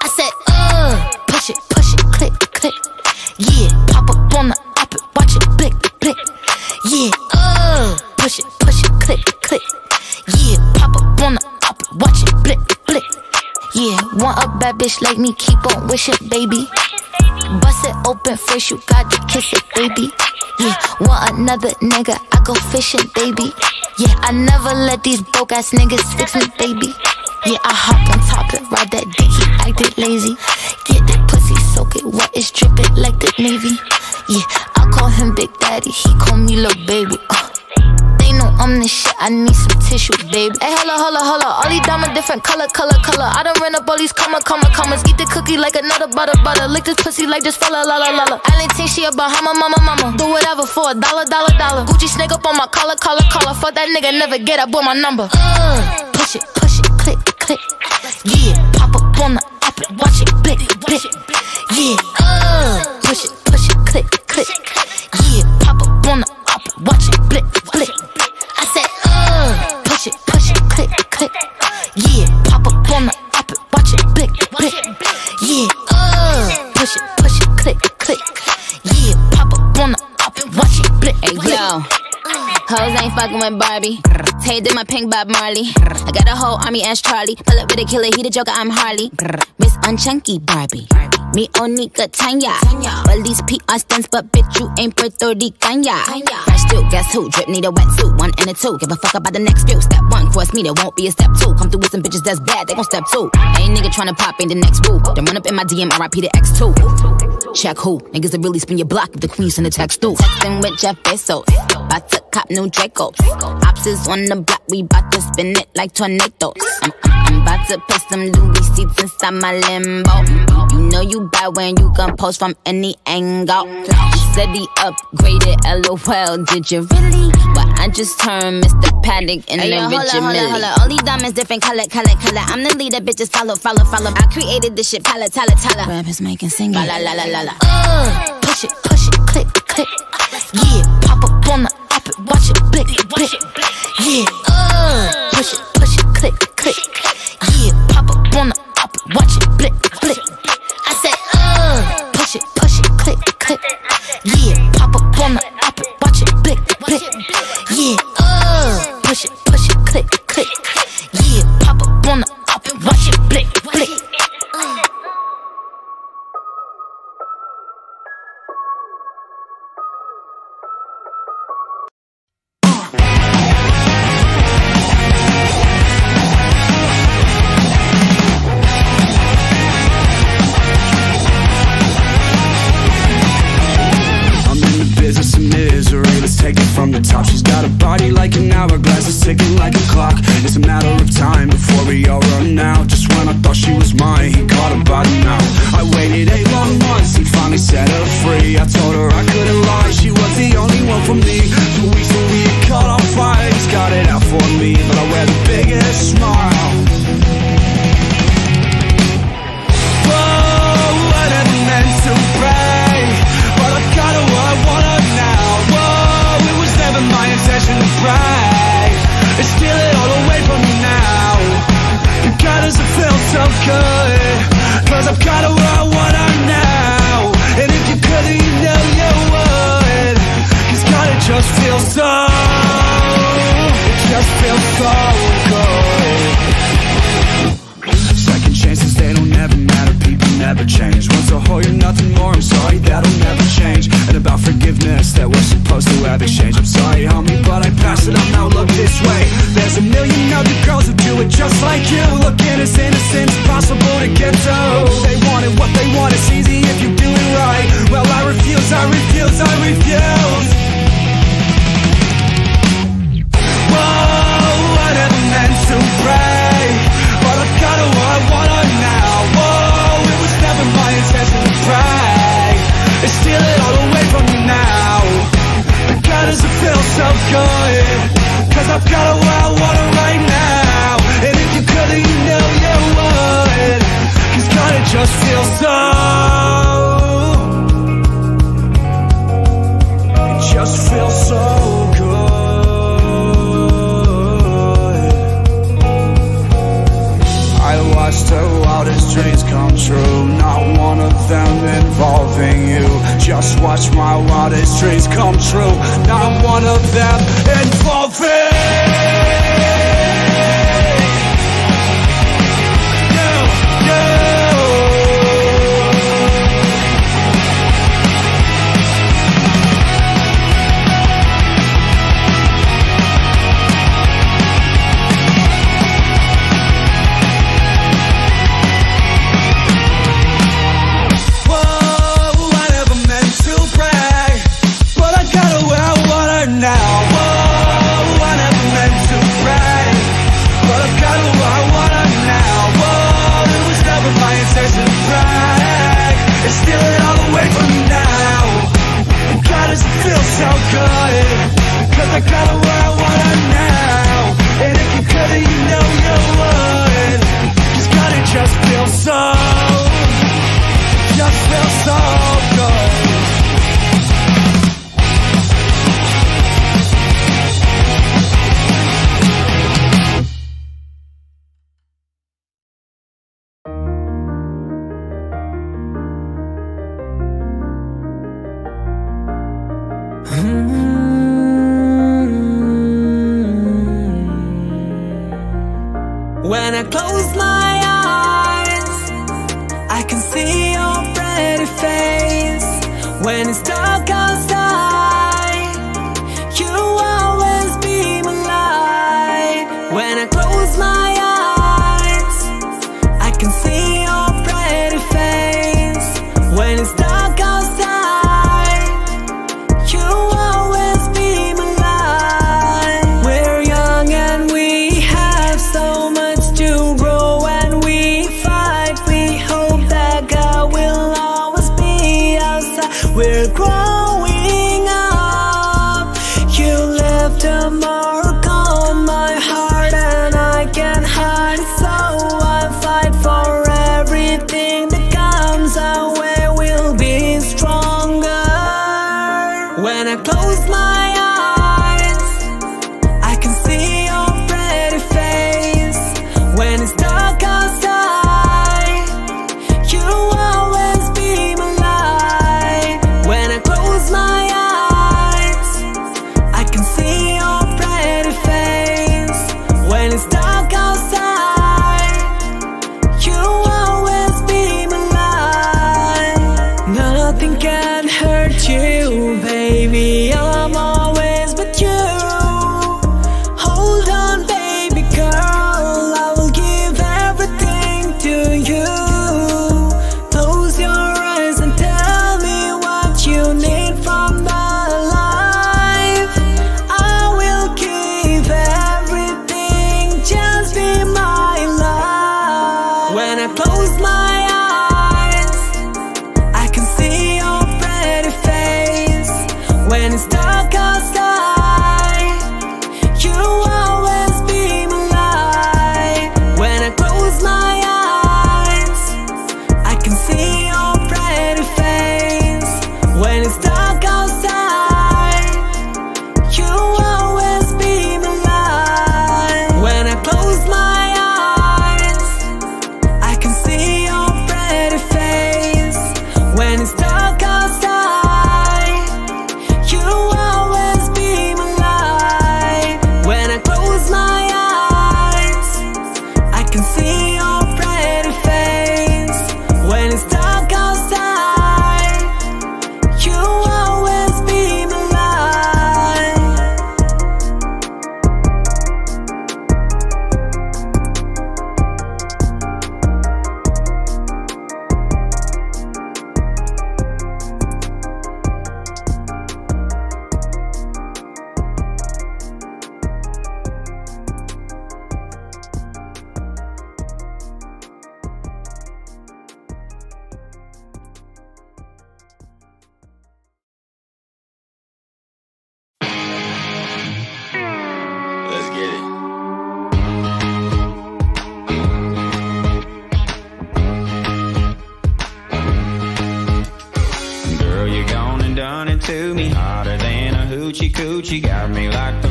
I said, uh, push it, push it, click, click. Yeah, pop up on the op it, watch it, blick, blick. Yeah, uh, push it, push it, click, click. Yeah, pop up on the op it, watch it, blick, blick. Yeah, want a bad bitch like me, keep on wishing, baby. Bust it open first, you got to kiss it, baby. Yeah, want another nigga, I go fishing, baby. Yeah, I never let these broke ass niggas fix me, baby. Yeah, I hop on top and ride that dick, he acted lazy. Get that pussy, soak it wet, it's dripping like the Navy. Yeah, I call him Big Daddy, he call me little baby. Uh. They know I'm the shit, I need some tissue, baby. Hey, holla, holla, holla. All these diamonds different color, color, color. I done ran up all these comma, comma, commas. Eat the cookie like another butter, butter. Lick this pussy like just fella, la, la, la, la. I didn't think she a Bahama, mama, mama. Do whatever for a dollar, dollar, dollar. Gucci snake up on my collar, collar, collar. Fuck that nigga, never get up with my number. Uh, push it, push it, click, click. Yeah, pop up on the watch it, blick, blick. Yeah, uh, push it, push it, click, click. Hoes ain't fucking with Barbie. Tay did my pink Bob Marley. I got a whole army as Charlie. Pull up with a killer, he the joker, I'm Harley. Miss Unchunky Barbie. Me Onika Tanya. Well, these PR stunts, but bitch, you ain't Puerto Rican, ya. Fresh still, guess who? Drip need a wetsuit, one and a two. Give a fuck about the next few. Step one, cross me, there won't be a step two. Come through with some bitches that's bad, they gon' step two. Ain't nigga tryna pop, in the next boo. Then run up in my DM, RIP the X2. Check who? Niggas that really spin your block if the queen send a text through. Texting with Jeff Bezos. About to cop new Dracos. Ops is on the block, we bout to spin it like tornadoes. I'm, I'm, to put some Louis seats inside my Lambo. You know you bad when you can post from any angle. He said he upgraded, lol. Did you really? Well, I just turned Mr. Paddock in Hey, the yo, hold Richard hold up, Mille. hold up. All these diamonds different color, color, color. I'm the leader, bitches follow, follow, follow. I created this shit, pala, tala, tala. Rappers making singing. La la la la la. Uh, push it, push it, click, click. Yeah, pop up on the it, watch it, blick, blick. Yeah, uh, push it, push it, click, click. Yeah, pop up on the ticking like a clock. It's a matter of time have exchanged I'm sorry, homie, but I passed it on, now look this way. There's a million other girls who do it just like you. Looking as innocent as possible to get to They want it, what they want, it's easy if you do it right. Well, I refuse, I refuse, I refuse. Whoa, what I meant to break? close my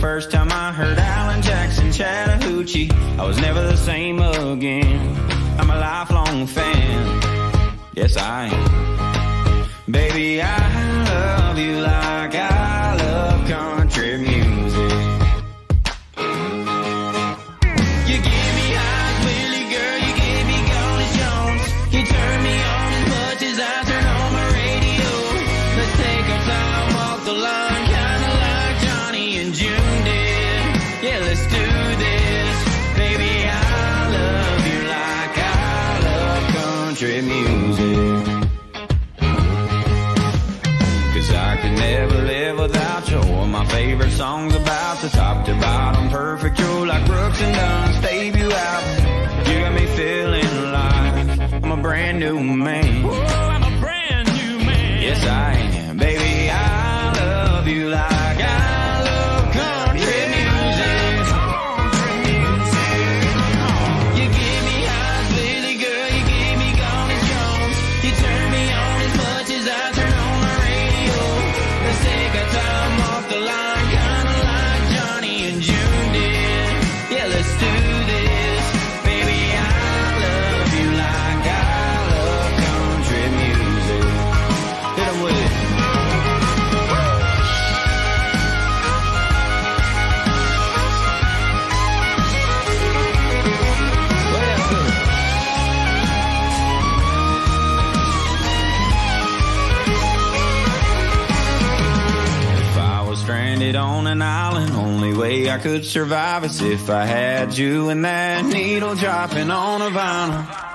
First time I heard Alan Jackson, Chattahoochee, I was never the same again. I'm a lifelong fan. Yes, I am. Baby, I love you like I could survive as if I had you in that needle dropping on a vinyl.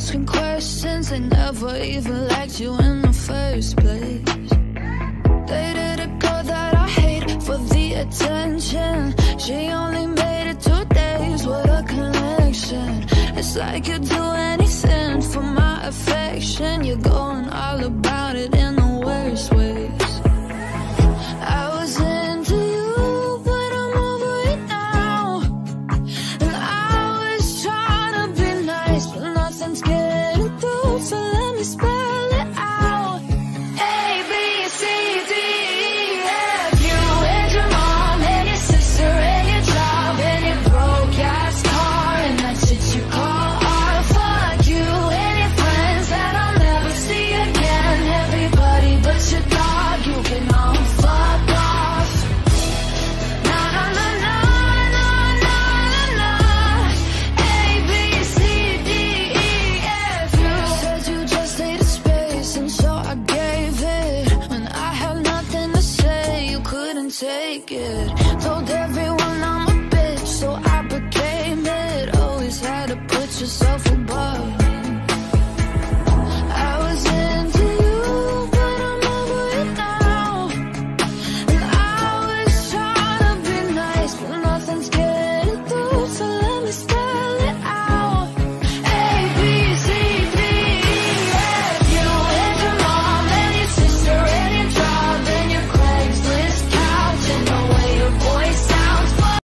asking questions. They never even liked you in the first place. Dated a girl that I hate for the attention. She only made it two days. with a connection. It's like you'd do anything for my affection. You're going all about. yourself